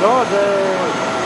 Brother!